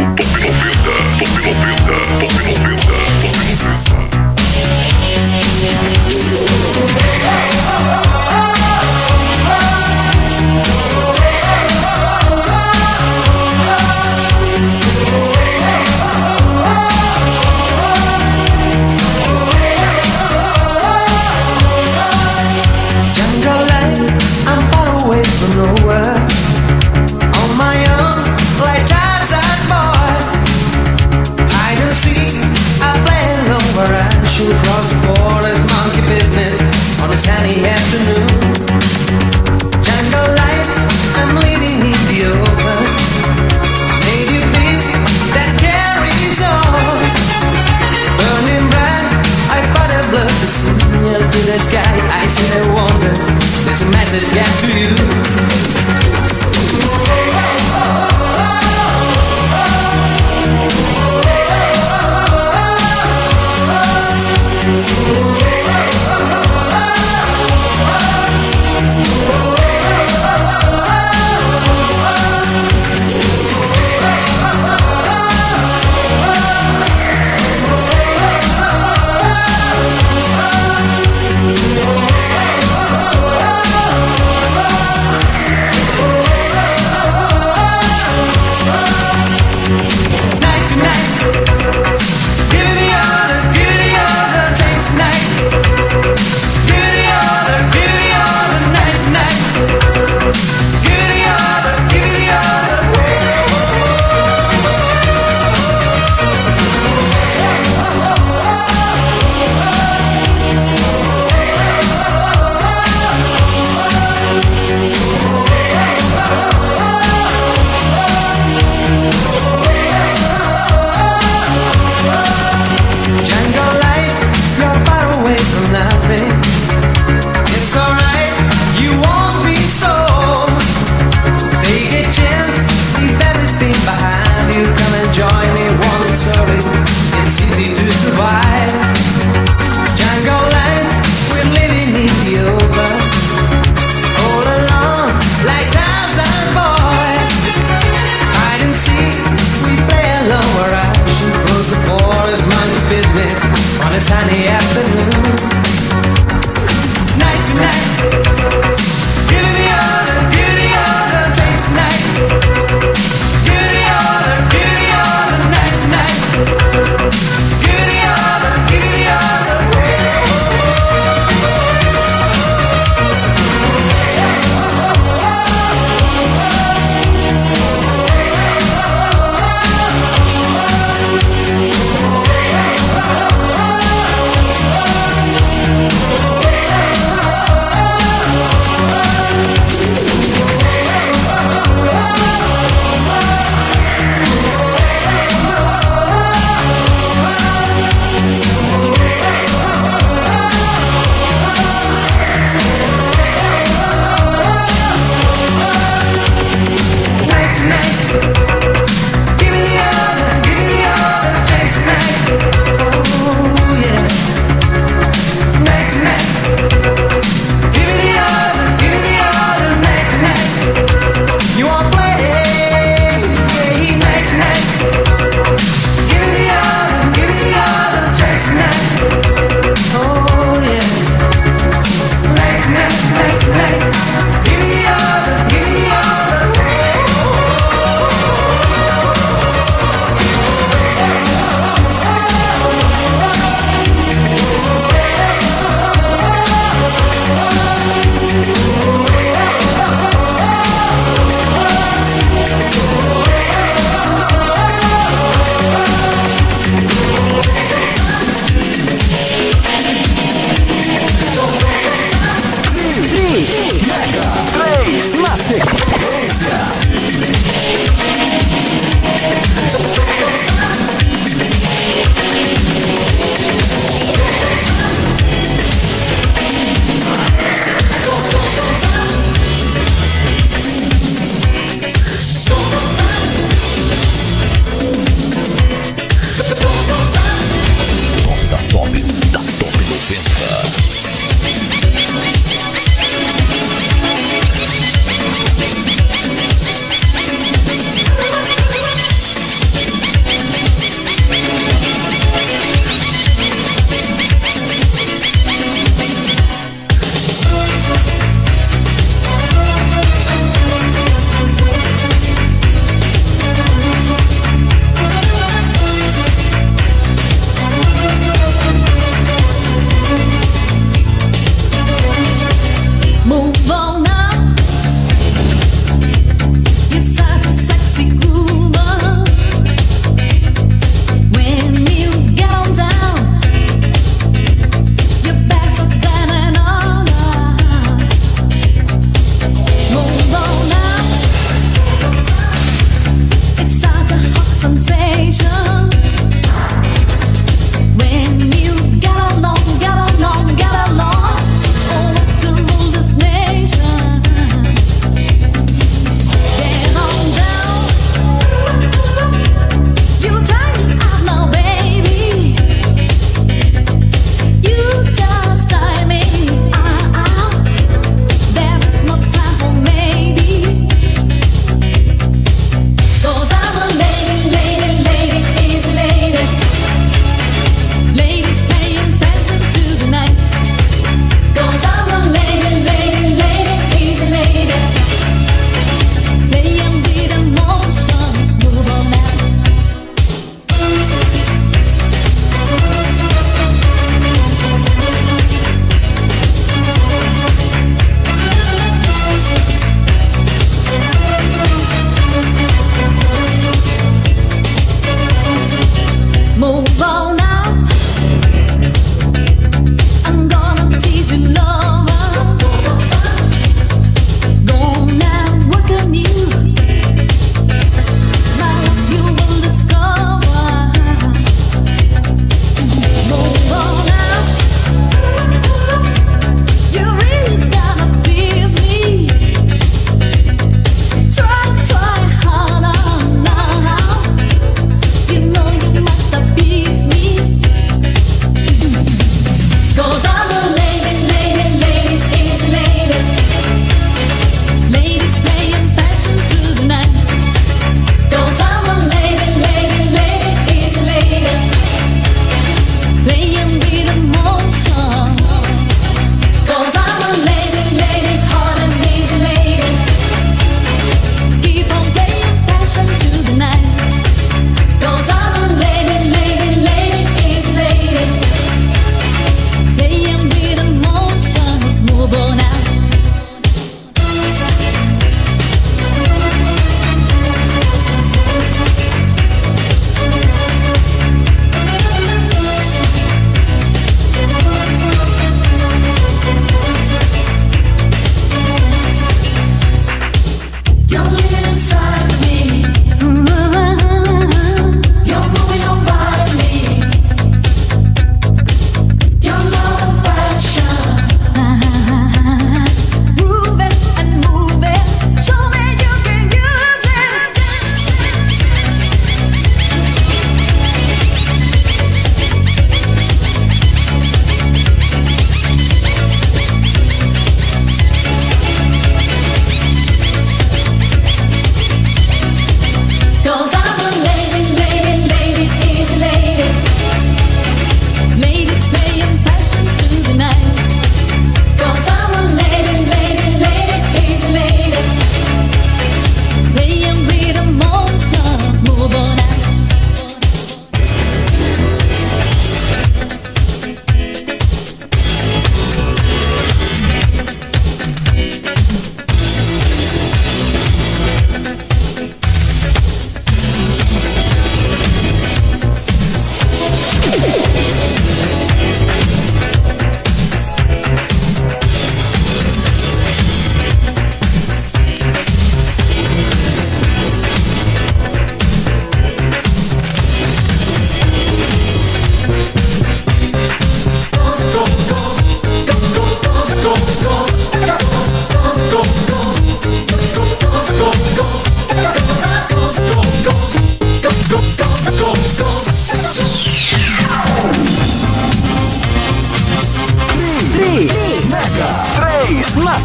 Thank you. Yeah.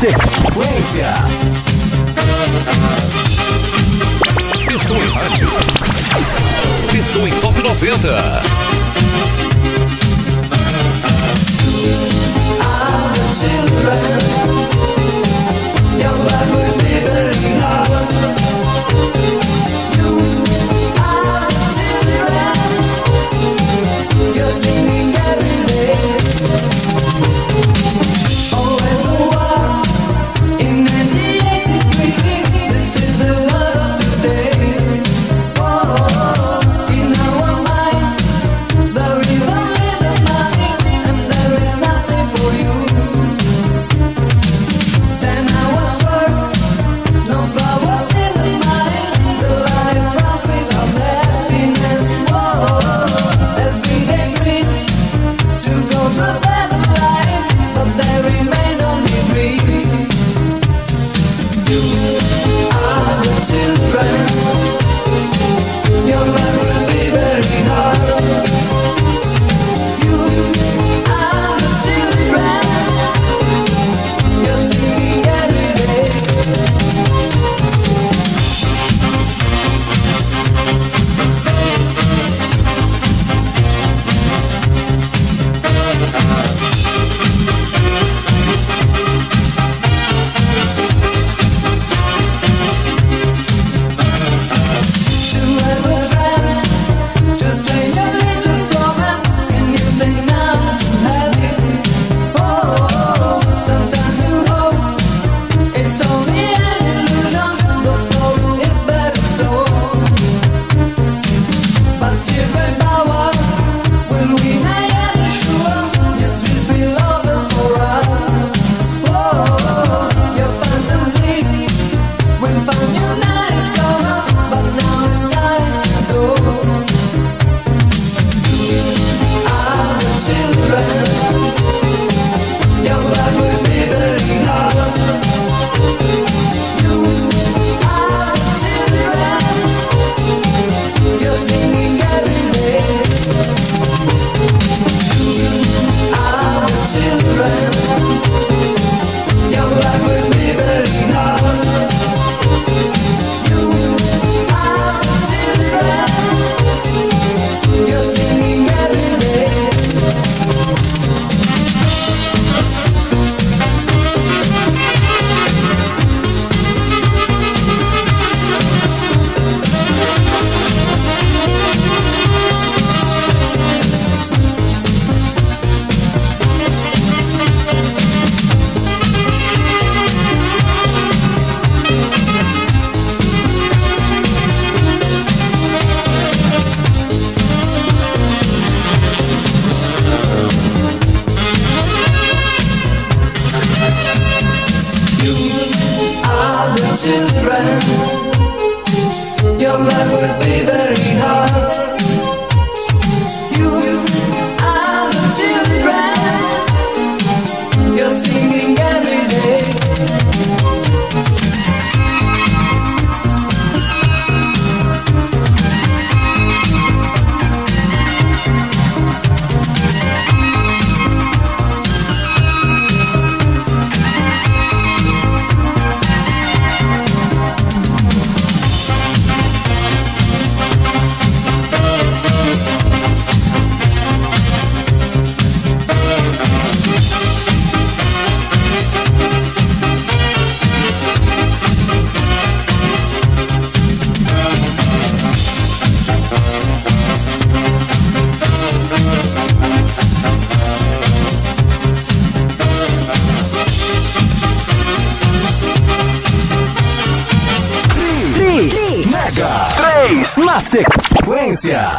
Sequência. Pessoa em rádio. Pessoa em top 90. Mega 3 sequência.